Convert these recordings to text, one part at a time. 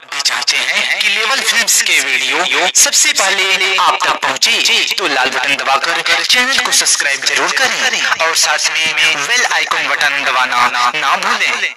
चाहते हैं कि लेवल फिल्म्स के वीडियो सबसे पहले आप तक पहुँचे तो लाल बटन दबाकर चैनल को सब्सक्राइब ज़रूर करें और साथ में बेल आइकन बटन दबाना ना भूलें।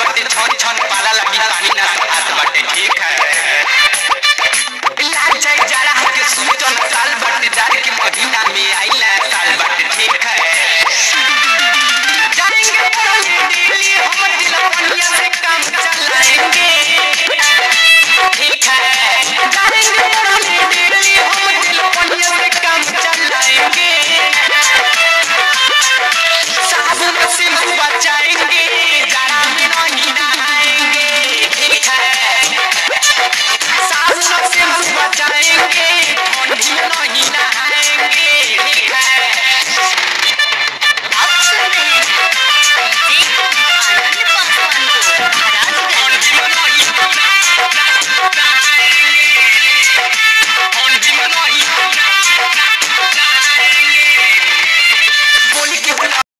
बटे छन छन पाला लगी पानी